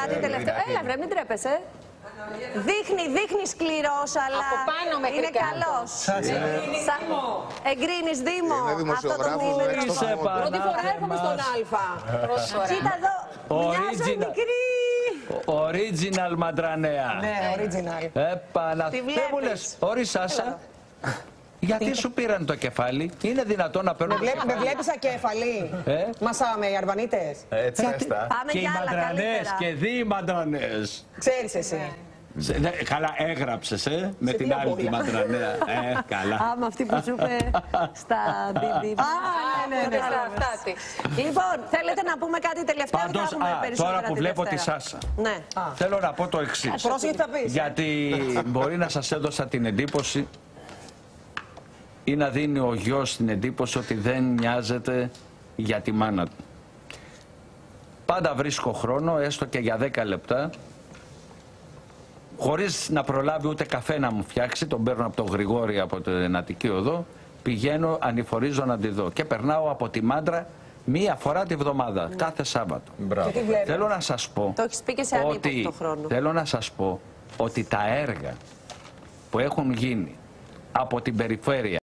κάτι τελευταίο. Έλα, βρε, μην τρέπεσαι. Δείχνει, δείχνει σκληρός, αλλά Από πάνω μέχρι είναι κάτω. καλός. Εγκρίνεις Δήμο. Είναι δημοσιογράφος, Αυτό το έξω δίμηνο. στο Είσαι χώρο. Πρώτη φορά έρχομαι στον Α. Κοίτα εδώ. Μοιάζω Original. μικρή. Original Μαντρανέα. Ναι, original. Επανα... Τη Δεν μου βλέπεις. λες, όρι Σάσα, γιατί σου πήραν το κεφάλι, είναι δυνατόν να παίρνουν το Βλέ- Με κεφάλι. βλέπεις ακέφαλη. Ε; Μασάμε οι Αρβανίτες. Έτσι έστα. Πάμε Και οι για άλλα μαντρανές καλύτερα. και δύο μαντρανές. Ξέρεις εσύ. Σε- ναι, Καλά έγραψες, ε, με Σε την δύο άλλη τη πόλια. μαντρανέα. Ε, καλά. Άμα αυτή που σου είπε στα BB. Α, ναι, ναι, ναι. Στα αυτά της. Λοιπόν, θέλετε να πούμε κάτι τελευταίο ή θα Πάντως, έχουμε α, περισσότερα τώρα που τη βλέπω τη Δευτέρα; Σάσα, Ναι. θέλω να πω το εξής. Πρόσεχε τι θα πεις. Γιατί μπορεί να σας έδωσα την εντύπωση ή να δίνει ο γιος την εντύπωση ότι δεν νοιάζεται για τη μάνα του. Πάντα βρίσκω χρόνο, έστω και για 10 λεπτά, χωρίς να προλάβει ούτε καφέ να μου φτιάξει, τον παίρνω από το Γρηγόρη από την Αττική Οδό, πηγαίνω, ανηφορίζω να τη δω και περνάω από τη μάντρα μία φορά τη βδομάδα, κάθε Σάββατο. Μπράβο. Τι βλέπεις; Θέλω να σας πω Το έχεις πει και σε ότι, ανύποπτο χρόνο. θέλω να σας πω ότι τα έργα που έχουν γίνει από την περιφέρεια